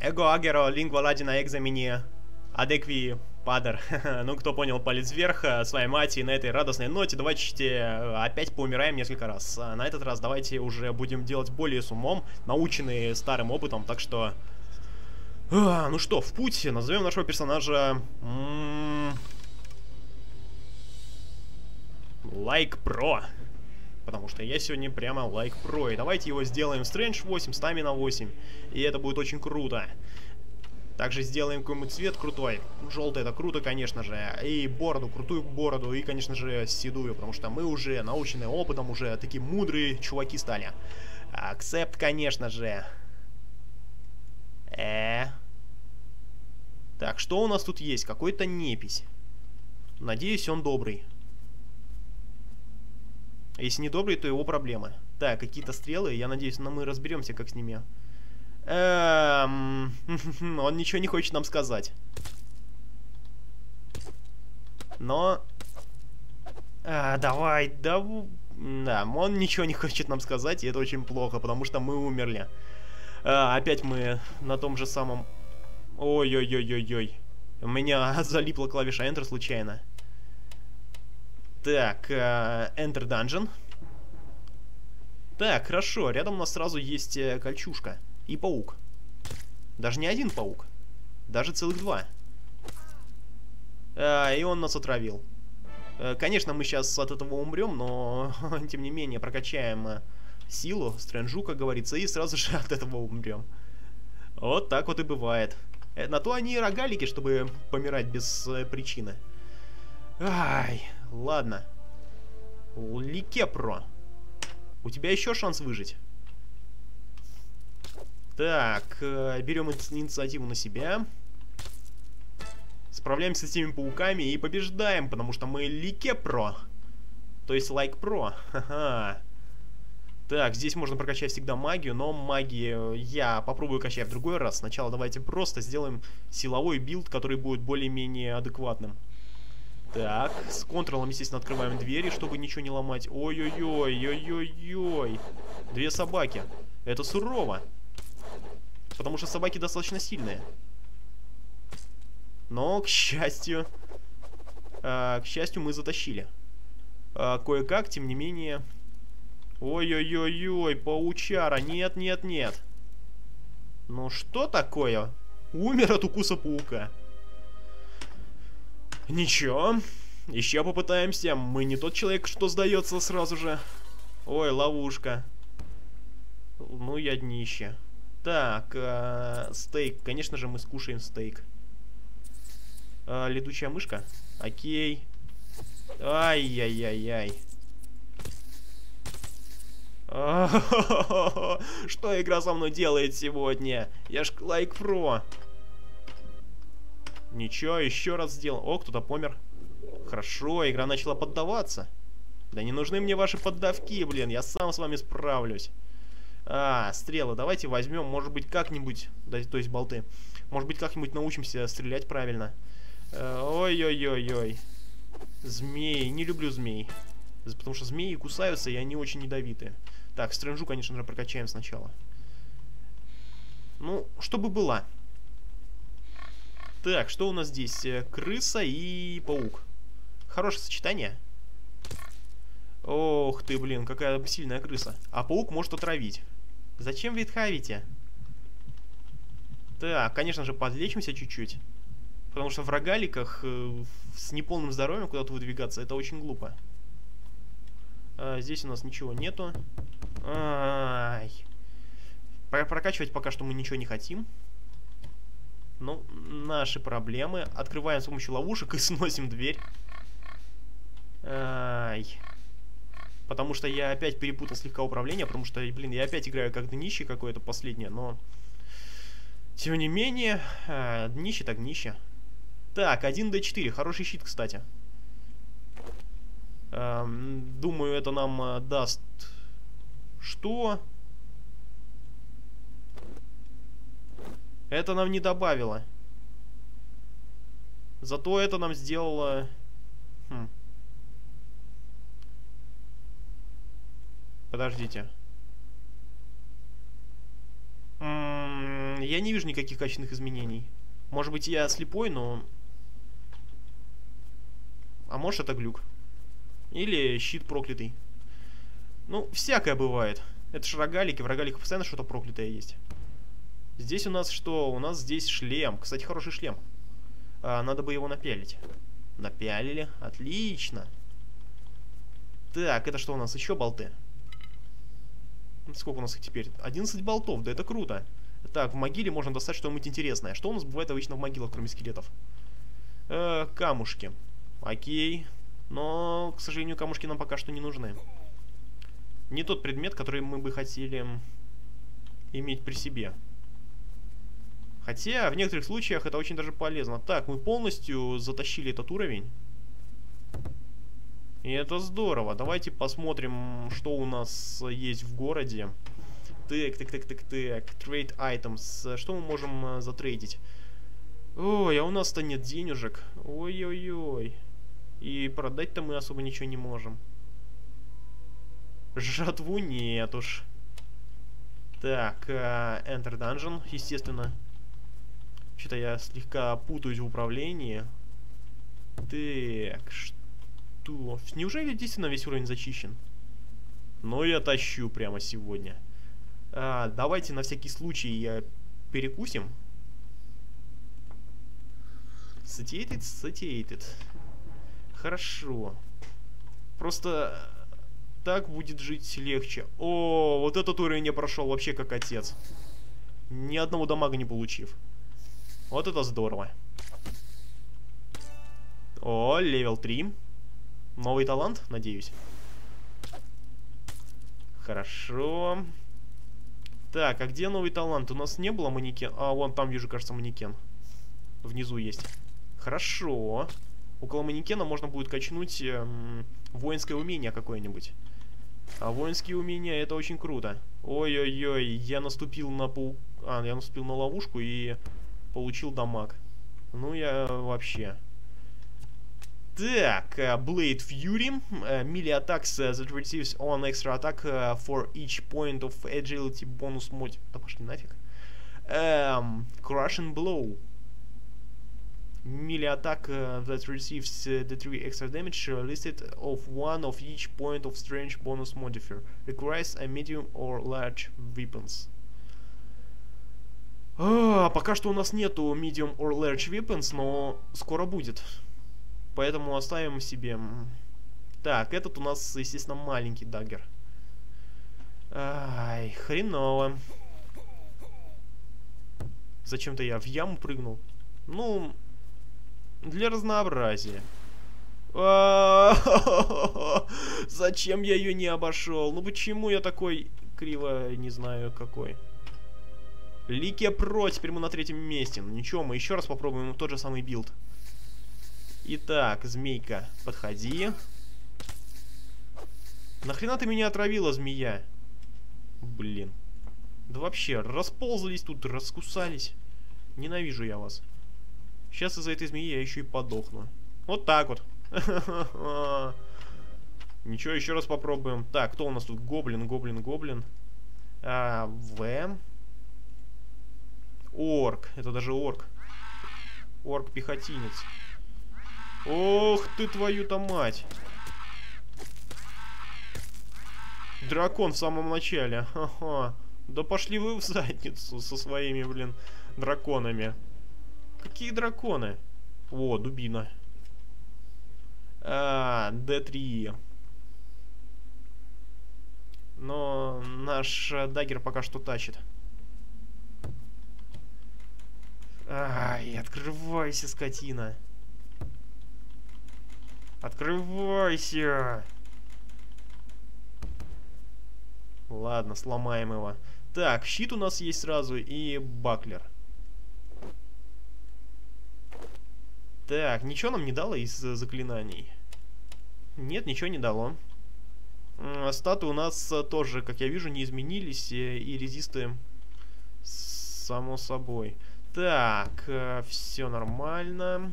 Эго агеро лингва ладина экзамени адекви падер. ну, кто понял, палец вверх. С вами Мати, на этой радостной ноте давайте опять поумираем несколько раз. На этот раз давайте уже будем делать более с умом, наученные старым опытом, так что... А, ну что, в путь. Назовем нашего персонажа... Лайк like Pro. Потому что я сегодня прямо лайк like Pro. И давайте его сделаем Strange 8, Stamina 8. И это будет очень круто. Также сделаем какой-нибудь цвет крутой. Желтый это круто, конечно же. И бороду, крутую бороду. И, конечно же, седую. Потому что мы уже наученные опытом, уже такие мудрые чуваки стали. Акцепт, конечно же. Э. Так, что у нас тут есть? Какой-то непись. Надеюсь, он добрый. Если не добрый, то его проблемы. Так, какие-то стрелы. Я надеюсь, но мы разберемся, как с ними Эм... Он ничего не хочет нам сказать. Но... А, давай, да... Да, он ничего не хочет нам сказать, и это очень плохо, потому что мы умерли. А, опять мы на том же самом... Ой-ой-ой-ой-ой. У меня залипла клавиша Enter случайно. Так, uh, Enter Dungeon. Так, хорошо, рядом у нас сразу есть э, кольчушка. И паук. Даже не один паук. Даже целых два. А, и он нас отравил. А, конечно, мы сейчас от этого умрем, но тем не менее прокачаем э, силу, стрэнджу, как говорится, и сразу же от этого умрем. Вот так вот и бывает. Э, на то они и рогалики, чтобы помирать без э, причины. Ай, ладно. Ликепро. У тебя еще шанс выжить. Так, э, берем инициативу на себя. Справляемся с этими пауками и побеждаем, потому что мы Лике Про. То есть Лайк like Про. Ха-ха. Так, здесь можно прокачать всегда магию, но магию я попробую качать в другой раз. Сначала давайте просто сделаем силовой build, который будет более-менее адекватным. Так, с контролом, естественно, открываем двери, чтобы ничего не ломать. Ой-ой-ой, ой-ой-ой. Две собаки. Это сурово. Потому что собаки достаточно сильные. Но, к счастью... Э, к счастью, мы затащили. Э, Кое-как, тем не менее... Ой-ой-ой-ой, паучара, нет, нет, нет. Ну что такое? Умер от укуса паука. Ничего. Еще попытаемся. Мы не тот человек, что сдается сразу же. Ой, ловушка. Ну, я днище. Так, э, стейк. Конечно же, мы скушаем стейк. Э, летучая мышка. Окей. Ай-яй-яй-яй. Что игра со мной делает сегодня? Я ж лайк про. Ничего, еще раз сделал. О, кто-то помер. Хорошо, игра начала поддаваться. Да не нужны мне ваши поддавки, блин, я сам с вами справлюсь. А, стрелы. Давайте возьмем, может быть, как-нибудь, да, то есть болты. Может быть, как-нибудь научимся стрелять правильно. Э, ой-ой-ой-ой. Змеи. Не люблю змей. Потому что змеи кусаются, и они очень ядовитые. Так, стрэнджу, конечно же, прокачаем сначала. Ну, чтобы была. Так, что у нас здесь? Э, крыса и паук. Хорошее сочетание. Ох ты, блин, какая сильная крыса. А паук может отравить. Зачем вы хавите? Так, конечно же, подлечимся чуть-чуть. Потому что в рогаликах э, с неполным здоровьем куда-то выдвигаться, это очень глупо. А, здесь у нас ничего нету. Ай. Прокачивать пока что мы ничего не хотим. Ну, наши проблемы. Открываем с помощью ловушек и сносим дверь. Ай. Потому что я опять перепутал слегка управление, потому что, блин, я опять играю как днище какое-то последнее, но... Тем не менее, э, днище так днище. Так, 1d4, хороший щит, кстати. Эм, думаю, это нам э, даст... Что? Это нам не добавило. Зато это нам сделало... Хм. Подождите. Я не вижу никаких качественных изменений. Может быть, я слепой, но... А может, это глюк. Или щит проклятый. Ну, всякое бывает. Это ж рогалики, в рогаликах постоянно что-то проклятое есть. Здесь у нас что? У нас здесь шлем. Кстати, хороший шлем. А, надо бы его напялить. Напялили. Отлично. Так, это что у нас? Еще болты. Сколько у нас их теперь? 11 болтов, да это круто. Так, в могиле можно достать что-нибудь интересное. Что у нас бывает обычно в могилах, кроме скелетов? Э, камушки. Окей. Но, к сожалению, камушки нам пока что не нужны. Не тот предмет, который мы бы хотели иметь при себе. Хотя, в некоторых случаях это очень даже полезно. Так, мы полностью затащили этот уровень. И это здорово. Давайте посмотрим, что у нас есть в городе. Так, так, так, так, так. Trade items. Что мы можем uh, затрейдить? Ой, а у нас-то нет денежек. Ой-ой-ой. И продать-то мы особо ничего не можем. Жатву нет уж. Так, uh, Enter Dungeon, естественно. Что-то я слегка путаюсь в управлении. Так, что? Неужели действительно весь уровень зачищен? Ну, я тащу прямо сегодня. А, давайте на всякий случай я перекусим. Satiated, satiated. Хорошо. Просто так будет жить легче. О, вот этот уровень я прошел вообще как отец. Ни одного дамага не получив. Вот это здорово. О, level 3. Новый талант, надеюсь. Хорошо. Так, а где новый талант? У нас не было манекен. А, вон там вижу, кажется, манекен. Внизу есть. Хорошо. Около манекена можно будет качнуть эм, воинское умение какое-нибудь. А воинские умения это очень круто. Ой-ой-ой, я наступил на паук... А, я наступил на ловушку и получил дамаг. Ну, я вообще... Так, uh, Blade Fury, uh, melee attacks uh, that receives one extra attack uh, for each point of agility bonus mod... Да пошли нафиг. Um, Crushing Blow. Melee attack uh, that receives uh, the 3 extra damage uh, listed of one of each point of strange bonus modifier. Requires a medium or large weapons. А, пока что у нас нету medium or large weapons, но скоро будет. Поэтому оставим себе. Так, этот у нас, естественно, маленький даггер. Ай, хреново. Зачем-то я в яму прыгнул. Ну, для разнообразия. Зачем я ее не обошел? Ну почему я такой криво, не знаю какой? Like pro, теперь мы на третьем месте. Ну ничего, мы еще раз попробуем тот же самый build. Итак, змейка, подходи. Нахрена ты меня отравила, змея? Блин. Да вообще, расползались тут, раскусались. Ненавижу я вас. Сейчас из-за этой змеи я еще и подохну. Вот так вот. Ничего, еще раз попробуем. Так, кто у нас тут? Гоблин, гоблин, гоблин. А, В. Орк. Это даже орк. Орк-пехотинец. Ох ты твою-то мать. Дракон в самом начале. Ха-ха. Да пошли вы в задницу со своими, блин, драконами. Какие драконы? О, дубина. А, D3. Но наш дагер пока что тащит. Ай, открывайся, скотина. Открывайся. Ладно, сломаем его. Так, щит у нас есть сразу и баклер. Так, ничего нам не дало из заклинаний? Нет, ничего не дало. Статы у нас тоже, как я вижу, не изменились, э, и резисты само собой. Так, э, все нормально.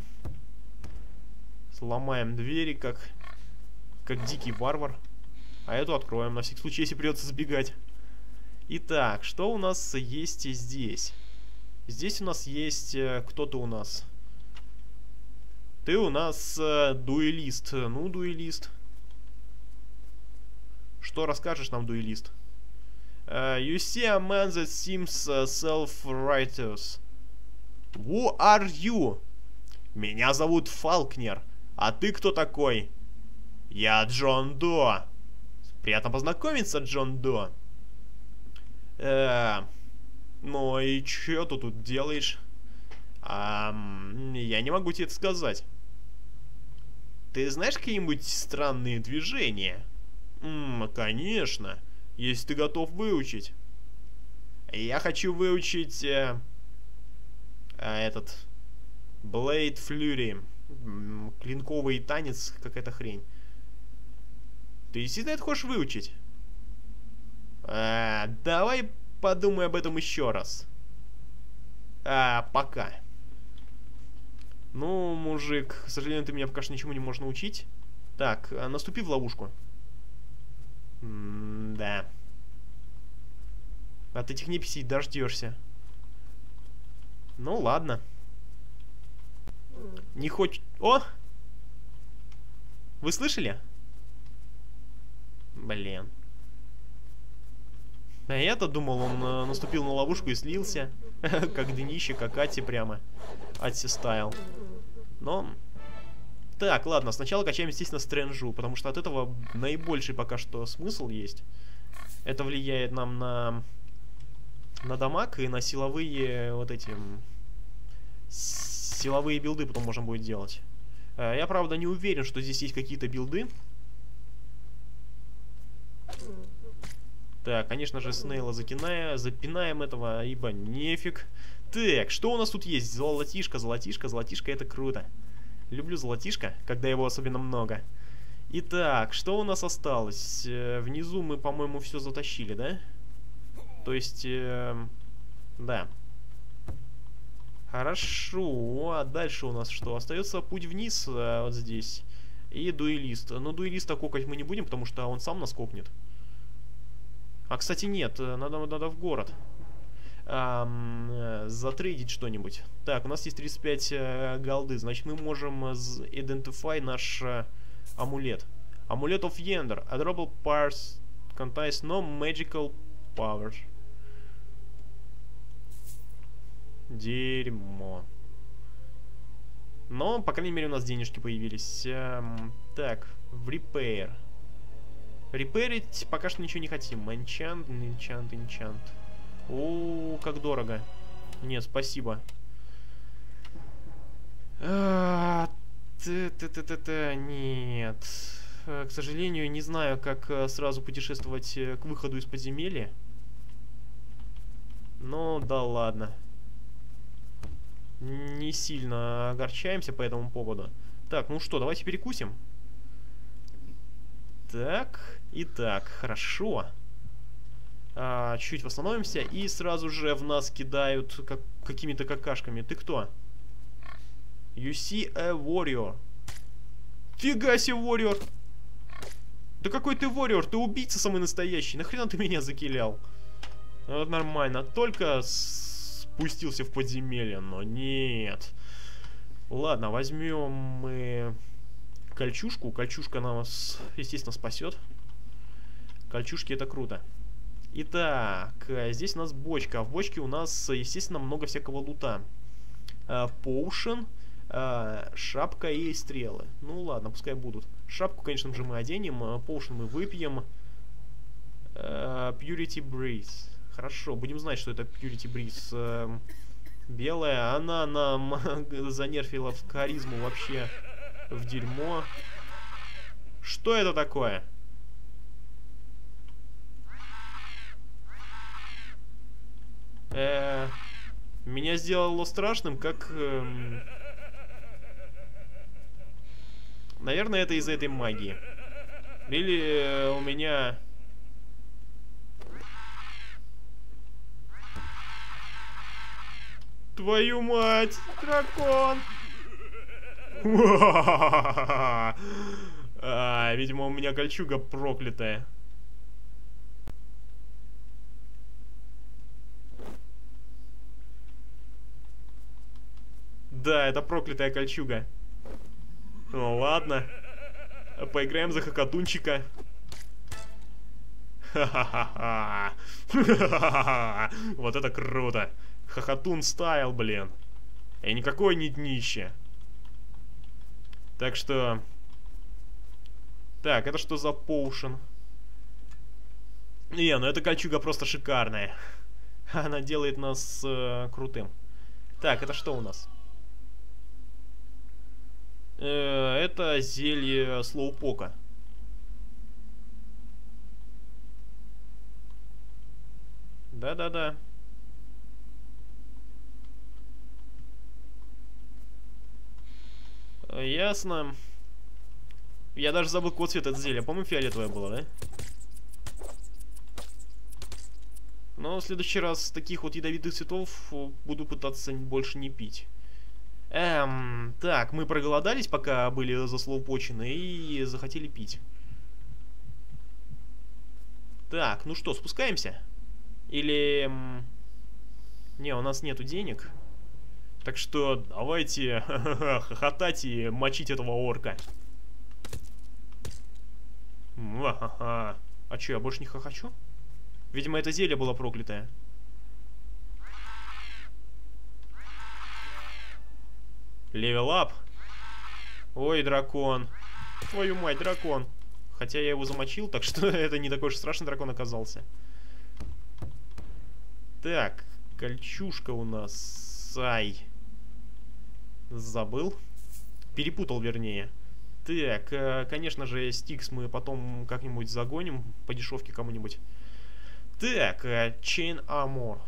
Сломаем двери, как, как дикий варвар. А эту откроем, на всякий случай, если придется сбегать. Итак, что у нас есть здесь? Здесь у нас есть... Э, кто-то у нас. Ты у нас э, дуэлист. Ну, дуэлист. Что расскажешь нам, дуэлист? Uh, you see a man that seems uh, self-righteous. Who are you? Меня зовут Фалкнер. А ты кто такой? Я Джон До. Приятно познакомиться, Джон До. Э, ну и что ты тут делаешь? А, я не могу тебе это сказать. Ты знаешь какие-нибудь странные движения? Ммм, конечно. Если ты готов выучить. Я хочу выучить... Э, этот... Blade Flurry. Клинковый танец, какая-то хрень. Ты действительно это хочешь выучить? А, давай подумай об этом еще раз. А, пока. Ну, мужик, к сожалению, ты меня пока что ничему не можешь научить. Так, а, наступи в ловушку. М да. От этих неписей дождешься. Ну, ладно. Не хочет... О! Вы слышали? Блин. А я-то думал, он э, наступил на ловушку и слился. как днище, как Ати прямо. Ати стайл. Но... Так, ладно, сначала качаем, естественно, стрэнджу, потому что от этого наибольший пока что смысл есть. Это влияет нам на... На дамаг и на силовые вот эти... Силовые билды потом можно будет делать. Э, я, правда, не уверен, что здесь есть какие-то билды. Так, конечно же, Снейла закиная, запинаем этого, ибо нефиг. Так, что у нас тут есть? Золотишко, золотишко, золотишко, это круто. Люблю золотишко, когда его особенно много. Итак, что у нас осталось? Э, внизу мы, по-моему, все затащили, да? То есть, э, да. Хорошо, а дальше у нас что? Остается путь вниз, э, вот здесь. И дуэлист. Но дуэлиста кокать мы не будем, потому что он сам нас кокнет. А, кстати, нет, э, надо, надо в город. Эм, э, затрейдить что-нибудь. Так, у нас есть 35 э, голды, значит мы можем identify наш э, амулет. Амулет of Yender. Adorable parts contains no magical powers. Дерьмо. Но, по крайней мере, у нас денежки появились. Эм, так, в repair. Реперить пока что ничего не хотим. Enchant, enchant, enchant. О, как дорого. Нет, спасибо. А, т -т -т -т -т нет. К сожалению, не знаю, как э, сразу путешествовать э, к выходу из подземелья. Но да ладно. Не сильно огорчаемся по этому поводу. Так, ну что, давайте перекусим. Так, итак, хорошо. А, чуть восстановимся и сразу же в нас кидают как, какими-то какашками. Ты кто? You see a warrior. Фига себе, warrior! Да какой ты warrior? Ты убийца самый настоящий. Нахрена ты меня закилял? Вот нормально. Только спустился в подземелье, но нет. Ладно, возьмем мы кольчушку. Кольчушка нас, естественно, спасет. Кольчушки это круто. Итак, здесь у нас бочка. В бочке у нас, естественно, много всякого лута. Поушен, шапка и стрелы. Ну ладно, пускай будут. Шапку, конечно же, мы оденем. Поушен мы выпьем. Purity Breeze. Хорошо, будем знать, что это Purity Breeze. Белая, она нам занерфила в харизму вообще в дерьмо. Что это такое? Э -э меня сделало страшным, как... Э наверное, это из-за этой магии. Или э, у меня... Твою мать, дракон! а, видимо, у меня кольчуга проклятая. Да, это проклятая кольчуга. Ну ладно. Поиграем за хакатунчика. Ха-ха-ха. Вот это круто. Хохотун стайл, блин. И никакой не днище. Так что... Так, это что за поушен? Не, ну эта кольчуга просто шикарная. Она делает нас э, крутым. Так, это что у нас? Э, это зелье слоупока. Да-да-да. Ясно. Я даже забыл код цвета от зелья. По-моему, фиолетовое было, да? Но в следующий раз таких вот ядовитых цветов буду пытаться больше не пить. Эм, так, мы проголодались, пока были заслоупочены, и захотели пить. Так, ну что, спускаемся? Или... Не, у нас нету денег. Так что давайте хохотать и мочить этого орка. А что, я больше не хохочу? Видимо, это зелье было проклятое. Левел ап. Ой, дракон. Твою мать, дракон. Хотя я его замочил, так что это не такой уж страшный дракон оказался. Так, кольчушка у нас. Сай. Забыл. Перепутал, вернее. Так, э, конечно же, Стикс мы потом как-нибудь загоним по дешевке кому-нибудь. Так, э, Chain Armor.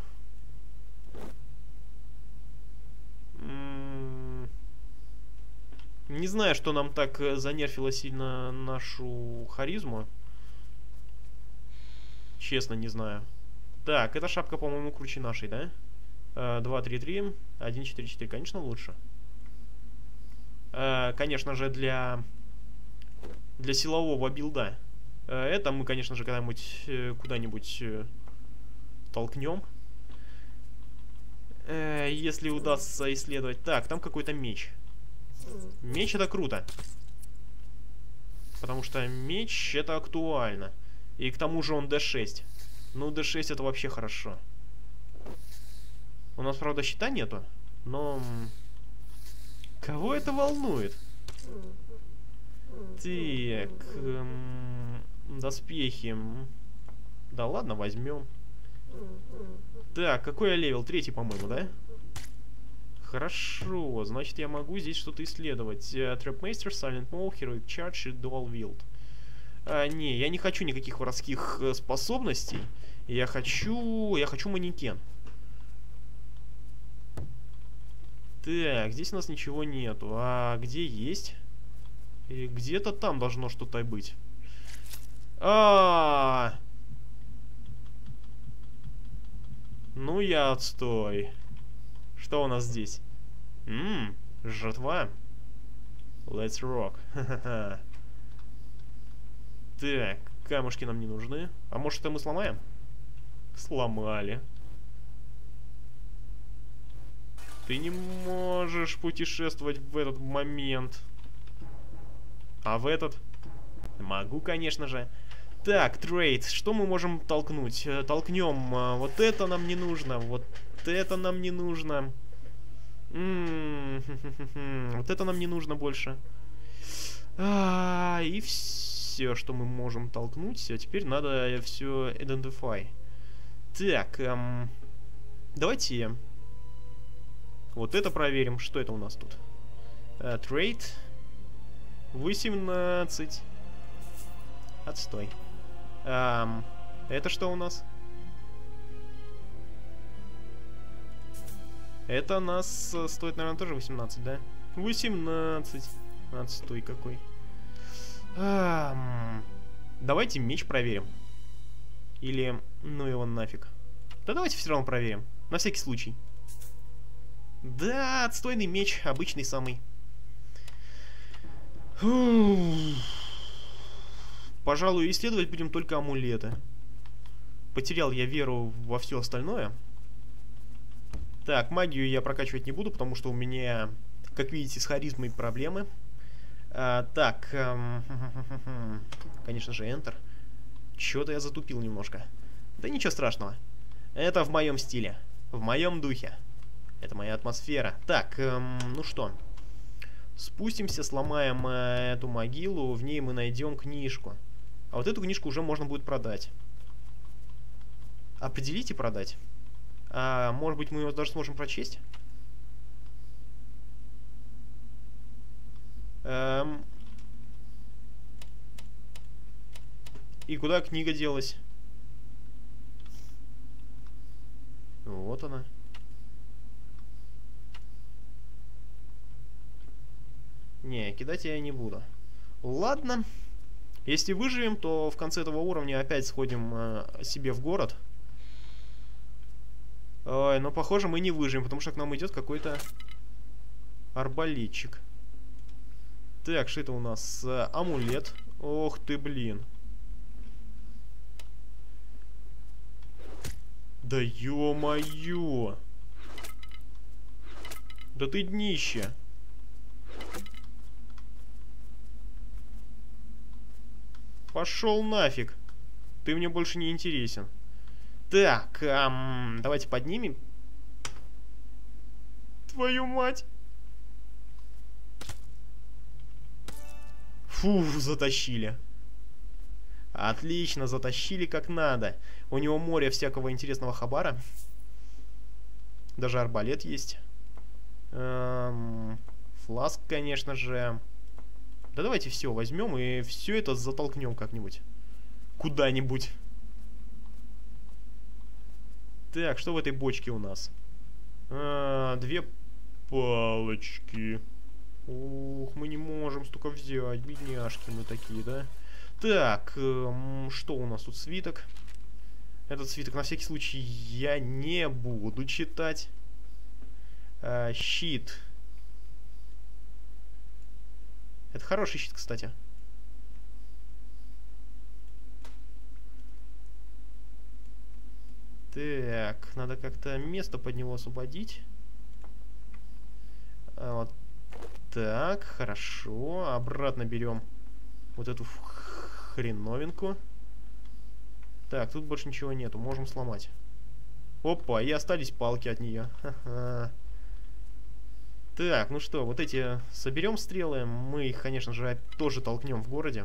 Не знаю, что нам так э, занерфило сильно нашу харизму. Честно, не знаю. Так, эта шапка, по-моему, круче нашей, да? 2, 3, 3, 1, 4, 4. Конечно, лучше. Э, конечно же, для, для силового билда. Э, это мы, конечно же, когда-нибудь куда-нибудь толкнем. Если удастся исследовать. Так, там какой-то меч. Меч это круто. Потому что меч это актуально. И к тому же он D6. Ну, D6 это вообще хорошо. У нас, правда, щита нету. Но... Кого это волнует? Так... Эм, доспехи. Да ладно, возьмем. Так, какой я level? Третий, по-моему, да? Хорошо, значит я могу здесь что-то исследовать. Trapmaster, Silent Move, Heroic Charge и Dual Wield. А, не, я не хочу никаких воровских э, способностей. Я хочу... Я хочу манекен. Так, здесь у нас ничего нету. А где есть? Где-то там должно что-то быть. А, -а, а Ну я отстой. Что у нас здесь? Ммм, жратва. Let's rock. так, камушки нам не нужны. А может это мы сломаем? Сломали. Ты не можешь путешествовать в этот момент. А в этот? Могу, конечно же. Так, трейд. Что мы можем толкнуть? Э, толкнем. Э, вот это нам не нужно. Вот это нам не нужно. вот это нам не нужно больше. А, и все, что мы можем толкнуть. А теперь надо все identify. Так, эм, давайте вот это проверим. Что это у нас тут? Uh, trade. 18. Отстой. Эм, это что у нас? Это нас э, стоит, наверное, тоже 18, да? 18. Отстой какой. Эм, давайте меч проверим. Или, ну его нафиг. Да давайте все равно проверим. На всякий случай. Да, отстойный меч, обычный самый. Пожалуй, исследовать будем только амулеты. Потерял я веру во все остальное. Так, магию я прокачивать не буду, потому что у меня Как видите, с харизмой проблемы. А, так, эм, конечно же, Enter. Чё-то я затупил немножко. Да ничего страшного. Это в моем стиле. В моем духе. Это моя атмосфера. Так, эм, ну что. Спустимся, сломаем э, эту могилу. В ней мы найдем книжку. А вот эту книжку уже можно будет продать. Определить и продать. А, может быть, мы ее даже сможем прочесть? Эм... И куда книга делась? Вот она. Не, кидать я не буду. Ладно. Если выживем, то в конце этого уровня опять сходим э, себе в город. Ой, но похоже мы не выживем, потому что к нам идет какой-то арбалетчик. Так, что это у нас? Э, амулет. Ох ты, блин. Да ё-моё! Да ты днище! Пошел нафиг. Ты мне больше не интересен. Так, эм, давайте поднимем. Твою мать. Фу, затащили. Отлично, затащили как надо. У него море всякого интересного хабара. Даже арбалет есть. Эм, фласк, конечно же. Да давайте все возьмем и все это затолкнем как-нибудь. Куда-нибудь. Так, что в этой бочке у нас? А, две палочки. Ух, мы не можем столько взять. Бедняжки мы такие, да? Так, эм, что у нас тут? Свиток. Этот свиток на всякий случай я не буду читать. А, щит. Это хороший щит, кстати. Так, надо как-то место под него освободить. А, вот так, хорошо. Обратно берем вот эту хреновинку. Так, тут больше ничего нету. Можем сломать. Опа, и остались палки от нее. Ха-ха. Так, ну что, вот эти соберем стрелы. Мы их, конечно же, тоже толкнем в городе.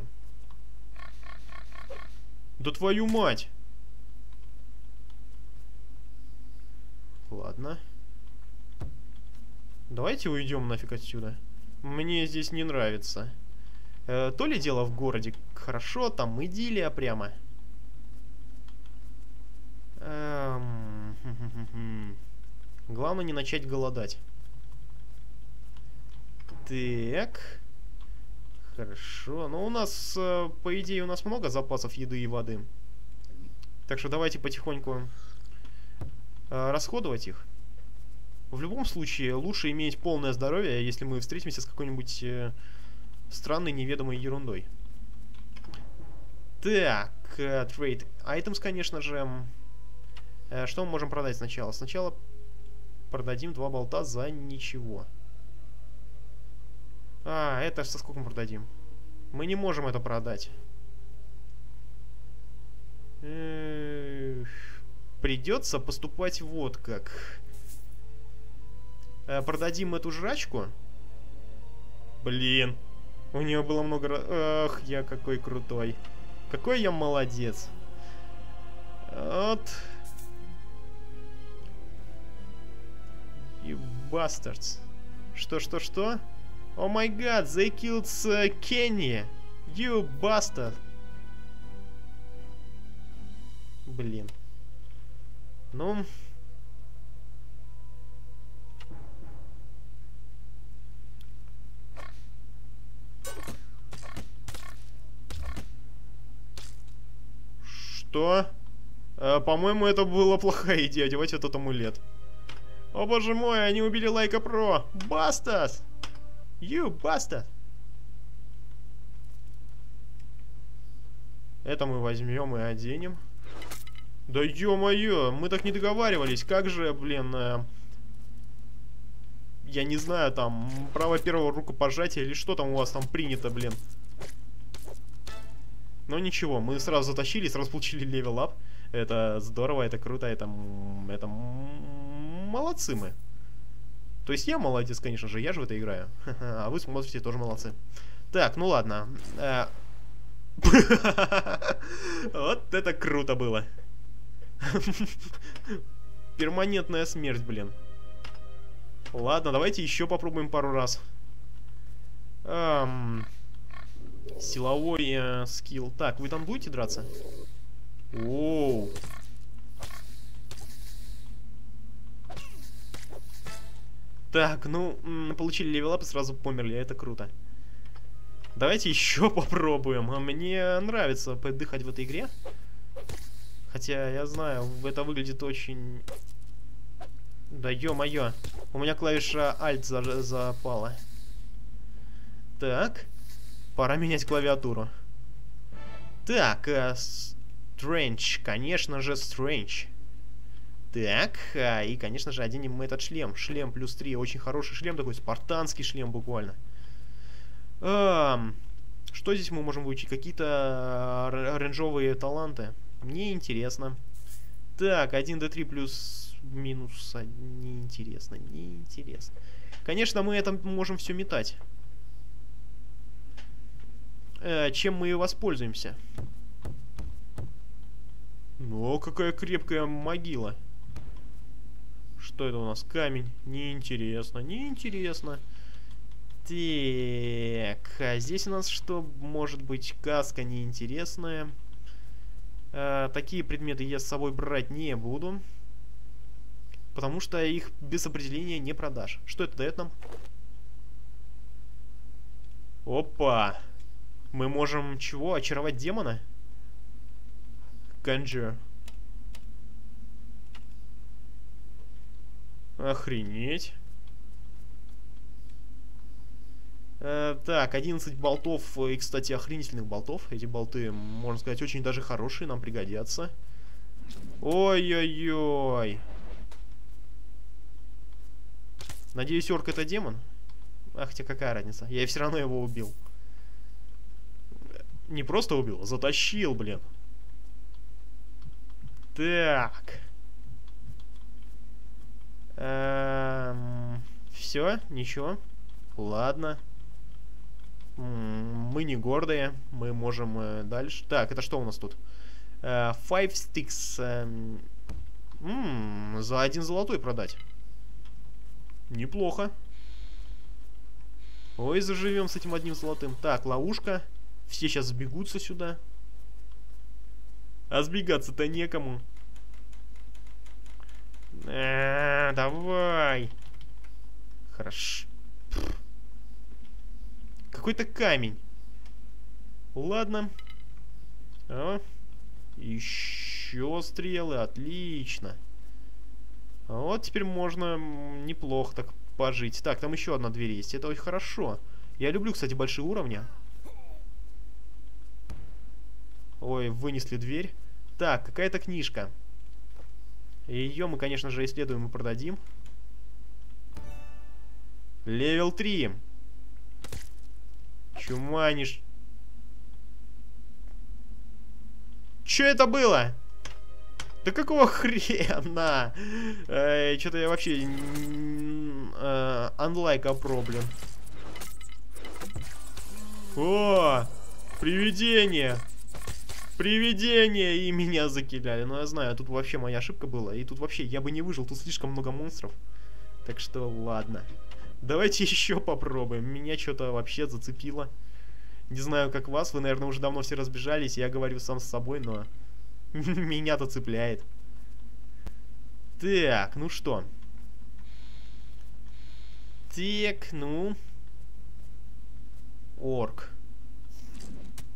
Да твою мать! Ладно. Давайте уйдем нафиг отсюда. Мне здесь не нравится. Э, то ли дело в городе хорошо, там идиллия прямо. Эм... Главное не начать голодать. Так. Хорошо. Ну, у нас, э, по идее, у нас много запасов еды и воды. Так что давайте потихоньку э, расходовать их. В любом случае, лучше иметь полное здоровье, если мы встретимся с какой-нибудь э, странной неведомой ерундой. Так, trade items, конечно же. Что мы можем продать сначала? Сначала продадим два болта за ничего. А, это со сколько мы продадим? Мы не можем это продать. Придется поступать вот как. Э, продадим эту жрачку. Блин. У нее было много... Ах, я какой крутой. Какой я молодец. Вот. You bastards. Что, О май гад, they killed uh. You bastard. Блин. Ну... Что? Э, По-моему, это была плохая идея, одевать этот амулет. О боже мой, они убили Лайка Про! Бастас! You bastard! Это мы возьмем и оденем. Да ё-моё, мы так не договаривались. Как же, блин... Э... я не знаю, там, право первого рукопожатия или что там у вас там принято, блин. Но ничего, мы сразу затащили, сразу получили level up. Это здорово, это круто, это... Это... Молодцы мы. То есть я молодец, конечно же, я же в это играю. А вы смотрите, тоже молодцы. Так, ну ладно. Э, вот это круто было. Перманентная смерть, блин. Ладно, давайте еще попробуем пару раз. Эм, силовой э, скилл. Так, вы там будете драться? Оу. Так, ну, получили level up и сразу померли, это круто. Давайте еще попробуем. А мне нравится подыхать в этой игре. Хотя, я знаю, это выглядит очень... Да ё-моё. У меня клавиша Alt за запала. Так. Пора менять клавиатуру. Так, э, Strength. Конечно же, Strength. Так, а, и, конечно же, оденем мы этот шлем. Шлем плюс 3. Очень хороший шлем, такой спартанский шлем буквально. Эм, что здесь мы можем выучить? Какие-то оранжевые таланты? Мне интересно. Так, 1d3 плюс минус неинтересно, неинтересно. Конечно, мы это можем все метать. Э, чем мы и воспользуемся? Ну, какая крепкая могила. Что это у нас? Камень. Неинтересно, неинтересно. Так, а здесь у нас что может быть? Каска неинтересная. А, такие предметы я с собой брать не буду. Потому что их без определения не продашь. Что это дает нам? Опа! Мы можем чего? Очаровать демона? Conjure. Охренеть. Э, так, 11 болтов, и, кстати, охренительных болтов. Эти болты, можно сказать, очень даже хорошие, нам пригодятся. Ой-ой-ой. Надеюсь, орк это демон? Ах, хотя какая разница. Я все равно его убил. Не просто убил, а затащил, блин. Так. Эм, все, ничего. Ладно. Мы не гордые, мы можем э, дальше. Так, это что у нас тут? Э, five sticks. М -м, за один золотой продать. Неплохо. Ой, заживем с этим одним золотым. Так, ловушка. Все сейчас сбегутся сюда. А сбегаться-то некому. А, давай. Хорошо. Какой-то камень. Ладно. А, еще стрелы. Отлично. Вот теперь можно неплохо так пожить. Так, там еще одна дверь есть. Это очень хорошо. Я люблю, кстати, большие уровни. Ой, вынесли дверь. Так, какая-то книжка. Ее мы, конечно же, исследуем и продадим. Левел 3. Чуманишь. Че это было? Да какого хрена? Э, Что-то я вообще... Э, unlike a problem. О! Привидение! Привидение! И меня закиляли. Ну, я знаю, тут вообще моя ошибка была. И тут вообще я бы не выжил, тут слишком много монстров. Так что, ладно. Давайте еще попробуем. Меня что-то вообще зацепило. Не знаю, как вас. Вы, наверное, уже давно все разбежались. Я говорю сам с собой, но... Меня-то цепляет. Так, ну что? Так, ну... Орк.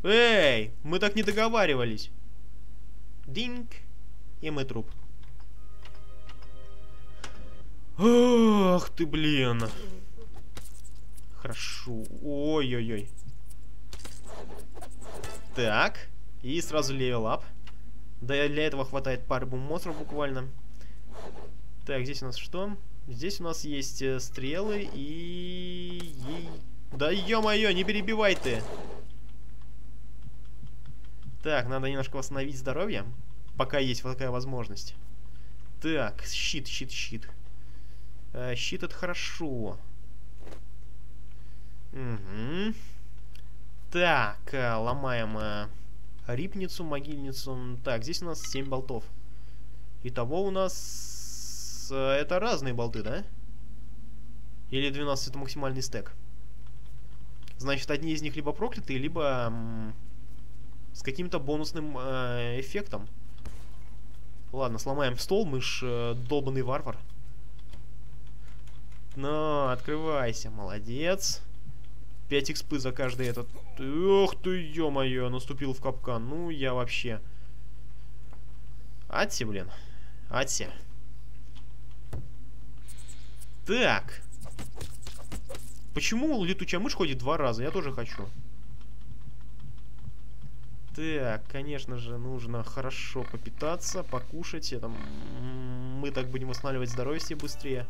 Эй, мы так не договаривались. Динг. И мы труп. Ах ты, блин. Хорошо. Ой-ой-ой. Так. И сразу level up. Да для этого хватает пары монстров буквально. Так, здесь у нас что? Здесь у нас есть э, стрелы и... Да ё-моё, не перебивай ты! Так, надо немножко восстановить здоровье, пока есть вот такая возможность. Так, щит, щит, щит. Э, щит это хорошо. Угу. Так, э, ломаем э, рипницу, могильницу. Так, здесь у нас 7 болтов. Итого у нас... Э, это разные болты, да? Или 12 это максимальный стек? Значит, одни из них либо проклятые, либо с каким-то бонусным э, эффектом. Ладно, сломаем стол, мы ж э, долбанный варвар. Ну, открывайся, молодец. 5 экспы за каждый этот. Ох ты, ё-моё, наступил в капкан. Ну, я вообще... Атси, блин. Атси. Так. Почему летучая мышь ходит два раза? Я тоже хочу. Так, конечно же, нужно хорошо попитаться, покушать. Это... Мы так будем восстанавливать здоровье себе быстрее.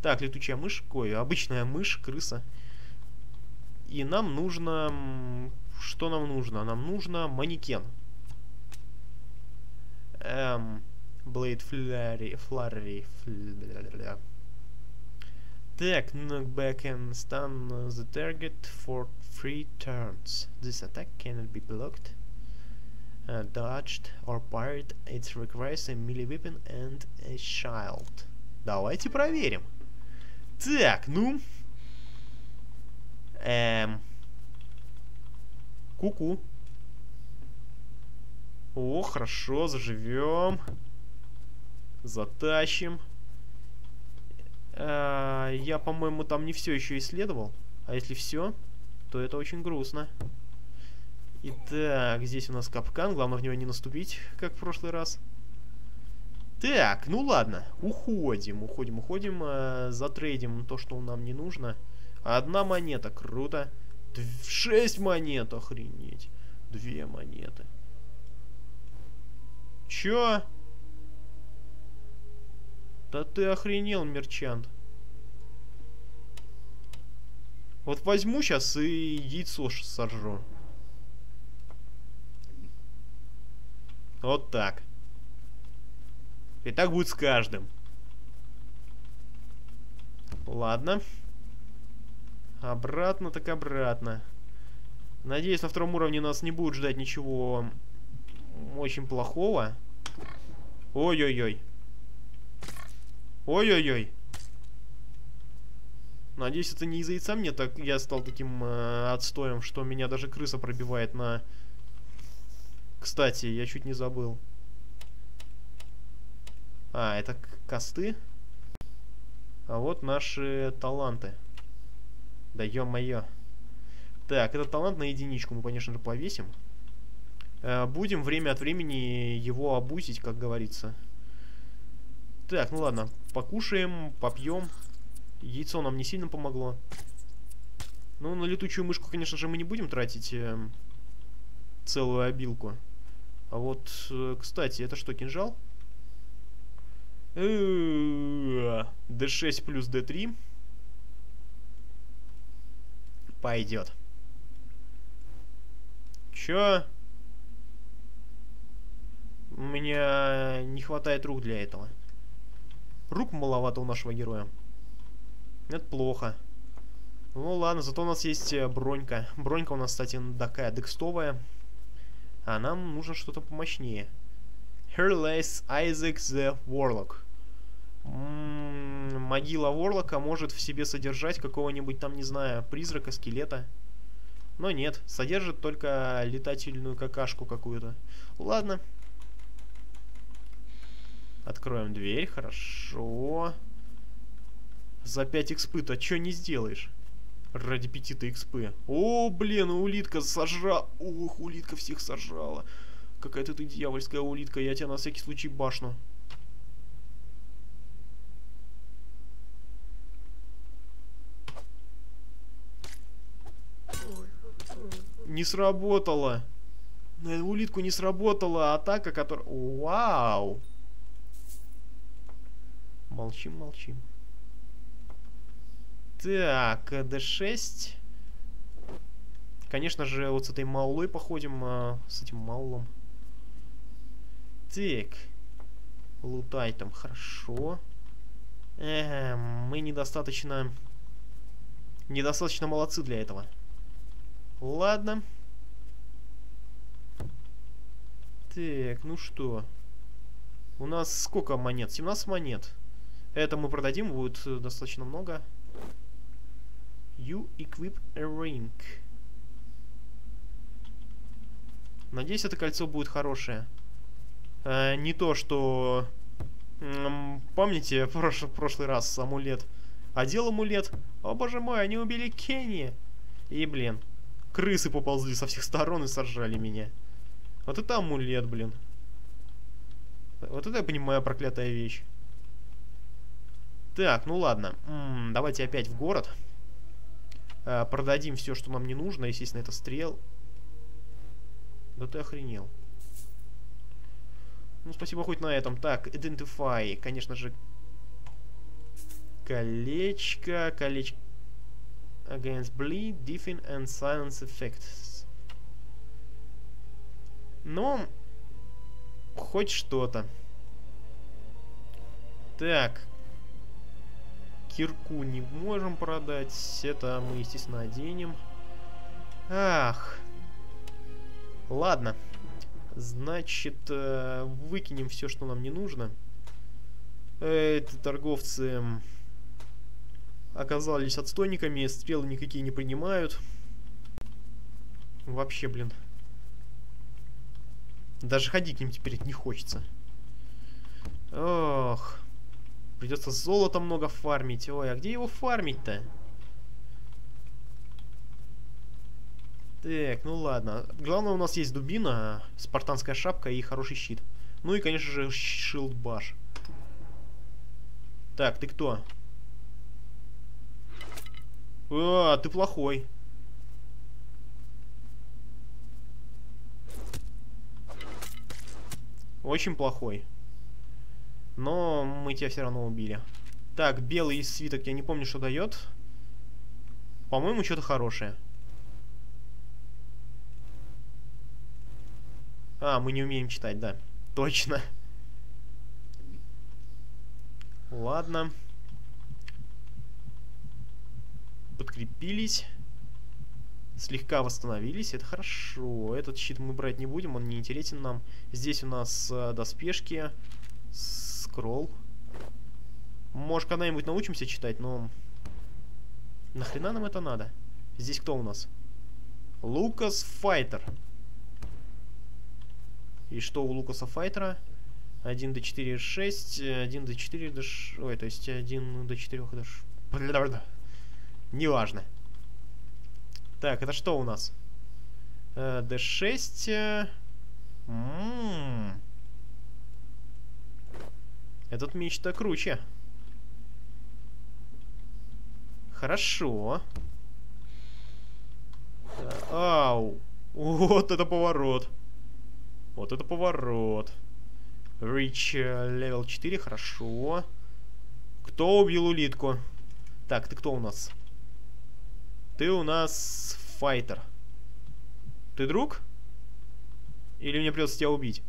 Так, летучая мышь. Ой, обычная мышь, крыса. И нам нужно... Что нам нужно? Нам нужно манекен. Эм... Flurry... Flurry... Flurry... Так, knockback and stun the target for three turns. This attack cannot be blocked, uh, dodged or parried. It requires a melee weapon and a shield. Давайте проверим. Так, ну... Эм... Ку-ку. О, хорошо, заживем. Затащим. Э, я, по-моему, там не все еще исследовал. А если все, то это очень грустно. Итак, здесь у нас капкан. Главное в него не наступить, как в прошлый раз. Так, ну ладно. Уходим, уходим, уходим. Э, затрейдим то, что нам не нужно. Одна монета, круто. Дв шесть монет, охренеть. Две монеты. Чё? Да ты охренел, мерчант. Вот возьму сейчас и яйцо сожру. Вот так. И так будет с каждым. Ладно. Обратно так обратно. Надеюсь, на втором уровне нас не будет ждать ничего очень плохого. Ой-ой-ой. Ой-ой-ой. Надеюсь, это не из-за яйца мне так я стал таким э, отстоем, что меня даже крыса пробивает на... Кстати, я чуть не забыл. А, это косты. А вот наши таланты. Да ё-моё. Так, этот талант на единичку мы, конечно же, повесим. Э, будем время от времени его обузить, как говорится. Так, ну ладно. Покушаем, попьем. Яйцо нам не сильно помогло. Ну, на летучую мышку, конечно же, мы не будем тратить э, целую обилку. А вот, э, кстати, это что, кинжал? D6 плюс D3. Пойдет. Чё? У меня не хватает рук для этого. Рук маловато у нашего героя. Это плохо. Ну ладно, зато у нас есть э, бронька. Бронька у нас, кстати, такая декстовая. А нам нужно что-то помощнее. Here lays Isaac the Warlock. М -м -м, могила Ворлока может в себе содержать какого-нибудь там, не знаю, призрака, скелета. Но нет, содержит только летательную какашку какую-то. Ладно, Откроем дверь, хорошо. За 5 экспы-то что не сделаешь? Ради 5-то экспы. О, блин, улитка сожрала. Ух, улитка всех сожрала. Какая-то ты дьявольская улитка, я тебя на всякий случай башну. Не сработало. На улитку не сработала атака, которая... Вау! Молчим, молчим. Так, D6. Конечно же, вот с этой малой походим, а, с этим малым. Так. Лутай там, хорошо. Эм, мы недостаточно... Недостаточно молодцы для этого. Ладно. Так, ну что? У нас сколько монет? 17 монет. Это мы продадим, будет достаточно много. You equip a ring. Надеюсь, это кольцо будет хорошее. Э, не то, что... Помните, прош прошлый раз амулет? Одел амулет. О, боже мой, они убили Кенни. И, блин, крысы поползли со всех сторон и сожрали меня. Вот это амулет, блин. Вот это я понимаю проклятая вещь. Так, ну ладно. М -м, давайте опять в город. Э, продадим все, что нам не нужно. Естественно, это стрел. Да ты охренел. Ну, спасибо хоть на этом. Так, Identify. Конечно же, колечко. Колечко. Against bleed, deafen and silence effects. Ну, хоть что-то. Так. Кирку не можем продать. Это мы, естественно, оденем. Ах. Ладно. Значит, э, выкинем все, что нам не нужно. Эти торговцы оказались отстойниками, стрелы никакие не принимают. Вообще, блин. Даже ходить к ним теперь не хочется. Ох. Придется золото много фармить. Ой, а где его фармить-то? Так, ну ладно. Главное, у нас есть дубина, спартанская шапка и хороший щит. Ну и, конечно же, шилдбаш. Так, ты кто? А, ты плохой. Очень плохой. Но мы тебя все равно убили. Так, белый свиток, я не помню, что дает. По-моему, что-то хорошее. А, мы не умеем читать, да. Точно. Ладно. Подкрепились. Слегка восстановились. Это хорошо. Этот щит мы брать не будем, он не интересен нам. Здесь у нас э, доспешки. Скролл. Может, когда-нибудь научимся читать, но... Нахрена нам это надо? Здесь кто у нас? Лукас Файтер. И что у Лукаса Файтера? 1 до 4, 6, 1 до 4, до... Ш... Ой, то есть 1 до 4, до... Ш... Неважно. Так, это что у нас? D6. М -м -м. Этот меч-то круче. Хорошо. Ау. Вот это поворот. Вот это поворот. Reach level 4, хорошо. Кто убил улитку? Так, ты кто у нас? Ты у нас файтер. Ты друг? Или мне придется тебя убить?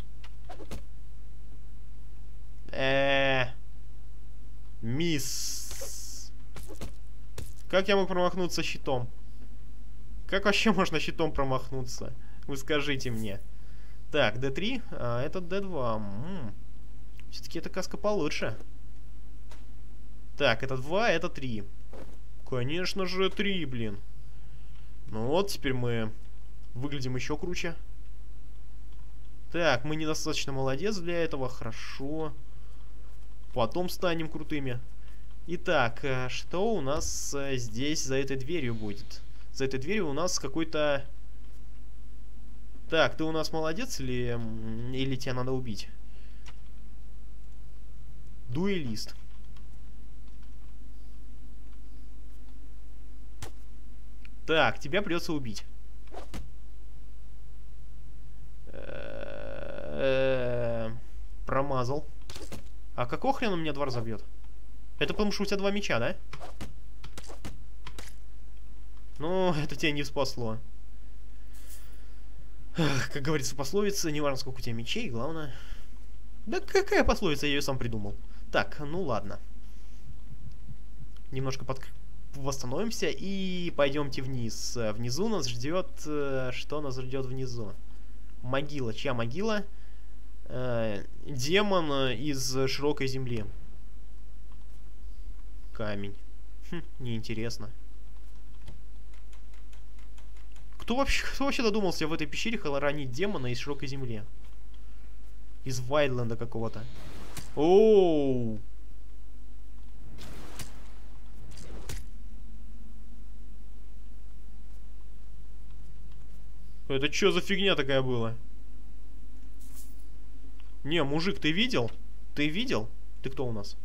Э, Мисс. Как я мог промахнуться щитом? Как вообще можно щитом промахнуться? Вы скажите мне. Так, D3, а это D2. Все-таки эта каска получше. Так, это 2, это 3. Конечно же 3, блин. Ну вот, теперь мы выглядим еще круче. Так, мы недостаточно молодец для этого, хорошо. Потом станем крутыми. Итак, э, что у нас э, здесь за этой дверью будет? За этой дверью у нас какой-то так, ты у нас молодец или, или тебя надо убить? Дуэлист. Так, тебя придется убить. Промазал. А какого хрена меня два раза бьет? Это потому что у тебя два меча, да? Но это тебя не спасло. Как говорится пословица, не важно сколько у тебя мечей, главное... Да какая пословица, я ее сам придумал. Так, ну ладно. Немножко под... восстановимся и пойдемте вниз. Внизу нас ждет... Э, что нас ждет внизу? Могила. Чья могила? Демон из широкой земли. Камень. Хм, неинтересно. Кто вообще, кто вообще додумался в этой пещере холоранить демона из широкой земли? Из Вайдленда какого-то. Оу! Это что за фигня такая была? Не, мужик, ты видел? Ты видел? Ты кто у нас?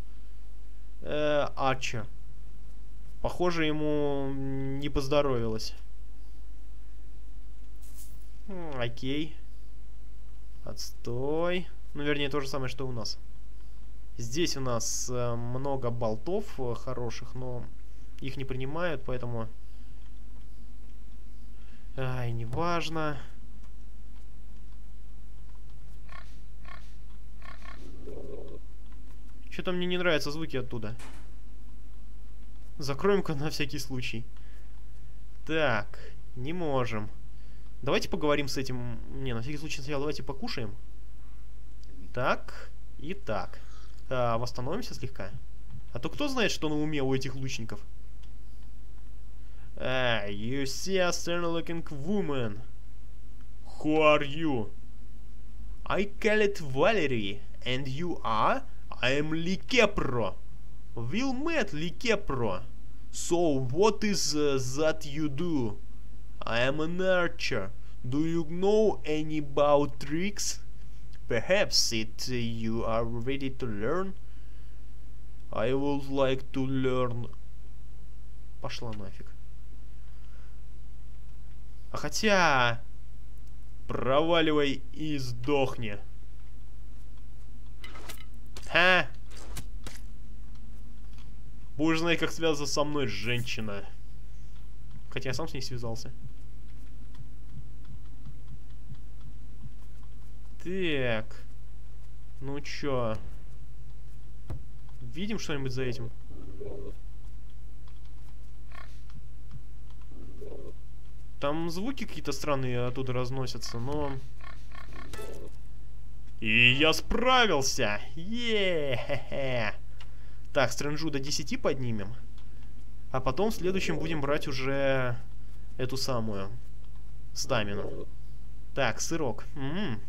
Э, Арчер. Похоже, ему не поздоровилось. Окей. Отстой. Ну, вернее, то же самое, что у нас. Здесь у нас э, много болтов э, хороших, но их не принимают, поэтому... Ай, неважно. Что-то мне не нравятся звуки оттуда. Закроем-ка на всякий случай. Так, не можем. Давайте поговорим с этим... Не, на всякий случай сначала давайте покушаем. Так, и так. А, восстановимся слегка. А то кто знает, что на уме у этих лучников? Ah, you see a stern-looking woman. Who are you? I call it Valerie. And you are? I am Likepro. Will met Likepro. So, what is uh, that you do? I am an archer. Do you know any about tricks? Perhaps it uh, you are ready to learn? I would like to learn. Пошла нафиг. А хотя... Проваливай и сдохни. Ха! Будешь знать, как связана со мной женщина. Хотя я сам с ней связался. Так. Ну чё? Видим что-нибудь за этим? Там звуки какие-то странные оттуда разносятся, но... И я справился! е Так, стрэнджу до 10 поднимем. А потом в следующем будем брать уже эту самую стамину. Так, сырок. М -м.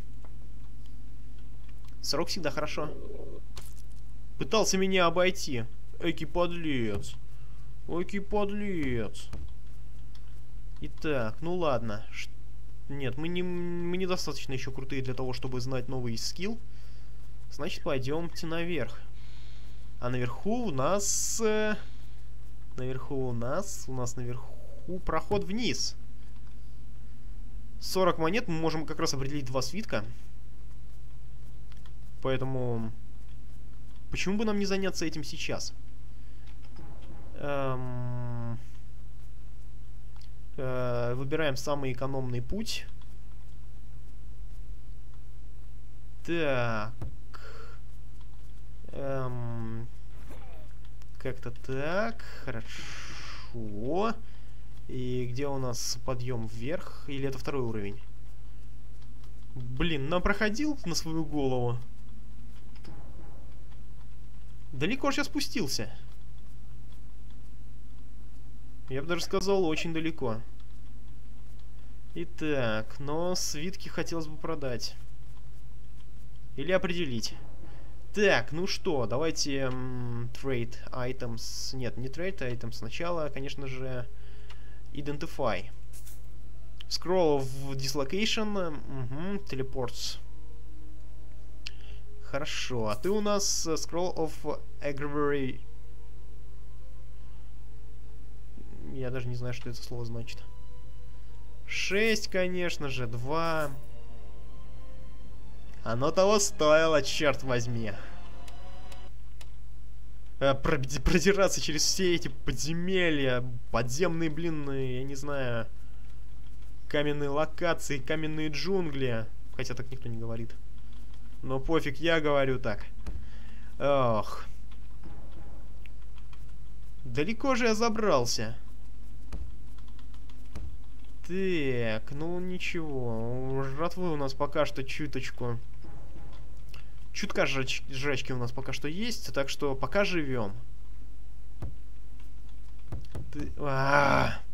Сырок всегда хорошо. Пытался меня обойти. Эки подлец. Эки подлец. Итак, ну ладно. Ш нет, мы, не, мы недостаточно еще крутые для того, чтобы знать новый скилл. Значит, пойдемте наверх. А наверху у нас... Э, наверху у нас... У нас наверху проход вниз. 40 монет мы можем как раз определить два свитка. Поэтому... Почему бы нам не заняться этим сейчас? Эм... Э, выбираем самый экономный путь. Так. Эм... Как-то так. Хорошо. И где у нас подъем вверх? Или это второй уровень? Блин, нам проходил на свою голову. Далеко же я спустился. Я бы даже сказал, очень далеко. Итак, но свитки хотелось бы продать. Или определить. Так, ну что, давайте trade items. Нет, не trade items. Сначала, конечно же, identify. Scroll of dislocation. Угу, teleports. Хорошо, а ты у нас uh, scroll of aggravation. Я даже не знаю, что это слово значит. 6, конечно же, 2. Оно того стоило, черт возьми. э, продираться через все эти подземелья, подземные, блин, я не знаю, каменные локации, каменные джунгли. Хотя так никто не говорит. Но пофиг, я говорю так. Ох. Далеко же я забрался. Так, ну ничего. Жратвы у нас пока что чуточку. Чутка жрач жрачки у нас пока что есть, так что пока живем. Ты... А -а -а.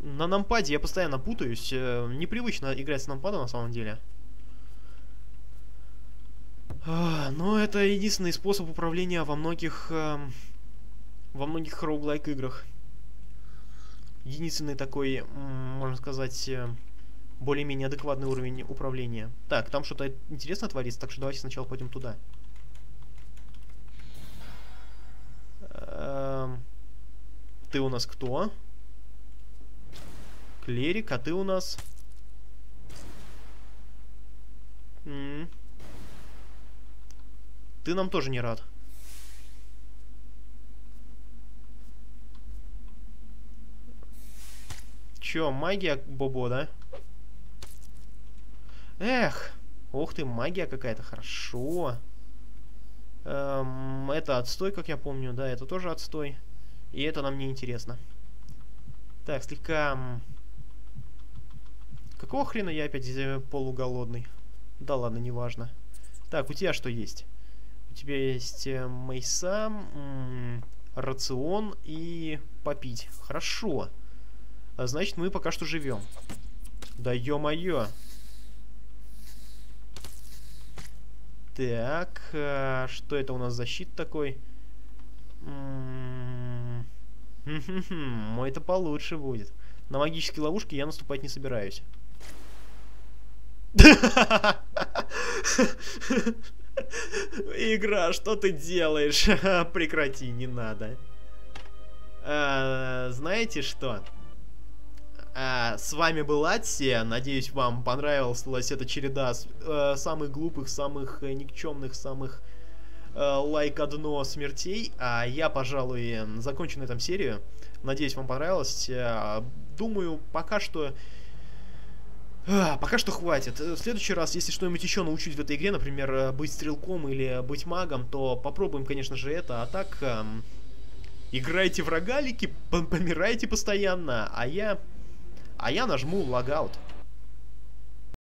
На нампаде я постоянно путаюсь. Э, непривычно играть с нампадом на самом деле. А, но это единственный способ управления во многих... Э, во многих роуглайк играх единственный такой, можно сказать, э, более-менее адекватный уровень управления. Так, там что-то интересно творится, так что давайте сначала пойдем туда. Эм, ты у нас кто? Клерик, а ты у нас... Ты нам тоже не рад. Чё, магия Бобо, да? Эх, ух ты, магия какая-то, хорошо. Эм, это отстой, как я помню, да, это тоже отстой. И это нам не интересно. Так, слегка... Какого хрена я опять э, полуголодный? Да ладно, неважно. Так, у тебя что есть? У тебя есть э, мейса, рацион и попить. Хорошо. А значит, мы пока что живем. Да ё-моё. Так, а, что это у нас за щит такой? Мой это получше будет. На магические ловушки я наступать не собираюсь. Игра, что ты делаешь? Прекрати, не надо. А, знаете что? А, с вами был Атси. Надеюсь, вам понравилась эта череда э, самых глупых, самых э, никчемных, самых э, лайк одно смертей. А я, пожалуй, закончу на этом серию. Надеюсь, вам понравилось. Э, думаю, пока что... А, пока что хватит. В следующий раз, если что-нибудь еще научусь в этой игре, например, э, быть стрелком или быть магом, то попробуем, конечно же, это. А так, эм, играйте в рогалики, помирайте постоянно, а я а я нажму логаут.